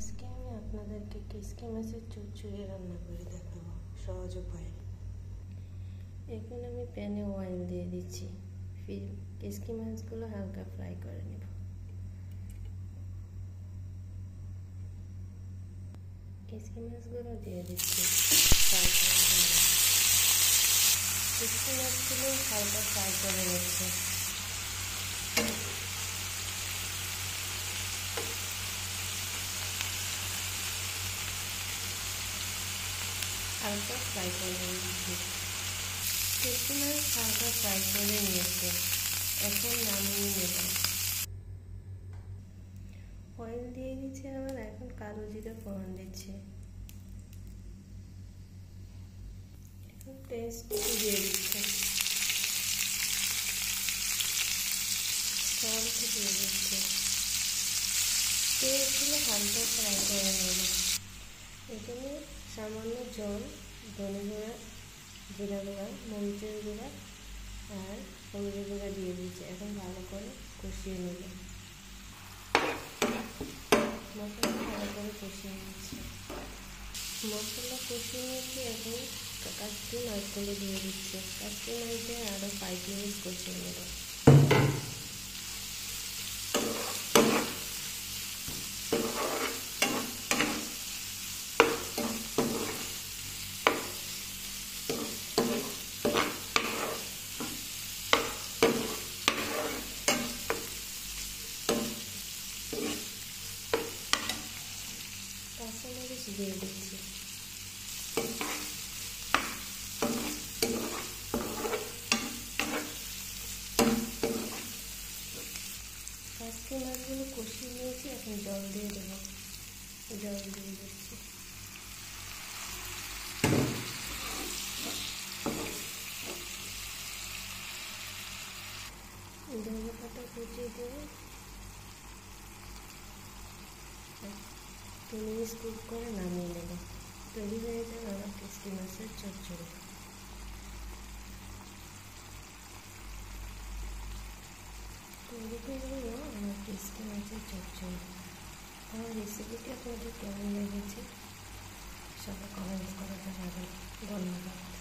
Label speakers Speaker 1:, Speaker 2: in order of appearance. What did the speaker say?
Speaker 1: আজকে আমি আপনাদেরকে কিসকি মাছের চচ্চড়ি রান্না করে দেখাবো। সহজ উপায়ে। এখন আমি প্যানে অয়েল দিয়ে দিচ্ছি। ফির কিসকি মাছগুলো হালকা ফ্রাই করে নেব। কিসকি মাছগুলো দিয়ে দিচ্ছি। কিসকি মাছগুলো হালকা ফ্রাই করে নিচ্ছে। হালকা ফ্রাই করে নিয়েছি শুটকি মাছ হালকা ফ্রাই করে নিয়েছে এখন নামিয়ে নেব অয়েল দিয়ে দিচ্ছে আবার এখন কালো জিরে ফোড়ন দিচ্ছে। এখন দিয়ে দিচ্ছে। হালকা ফ্রাই করে নেব। এখানে সামান্য জল, ধনে গুঁড়া, জিরা গুঁড়া, মরিচের গুঁড়া আর হলুদের গুঁড়া দিয়ে দিয়েছি। এখন ভালো করে কষিয়ে নেব। মশলা ভালো করে কষিয়ে নিচ্ছি। মশলা কষিয়ে নিয়েছি, এখন কাস্তি মাছগুলো দিয়ে দিচ্ছে। কাস্তি মাছ দিয়ে আরও ফাইভ মিনিট কষিয়ে নেব। কাঁচামরিচ দিয়ে দিচ্ছি। আজকে মাছগুলো কষিয়ে নিয়েছি, এখন জল দিয়ে দেবো। জল দিয়ে দিচ্ছি। ধনে পাতা কুচিয়ে দেবো। দু মিনিট কুক করে নামিয়ে নেব তৈরি হয়ে যাবে আমার টেস্টি মাছের তৈরি হয়ে গেল আমার টেস্টি মাছের আমার রেসিপিটি আপনাদের কেমন লেগেছে সবাই কমেন্টস করে জানাবেন ধন্যবাদ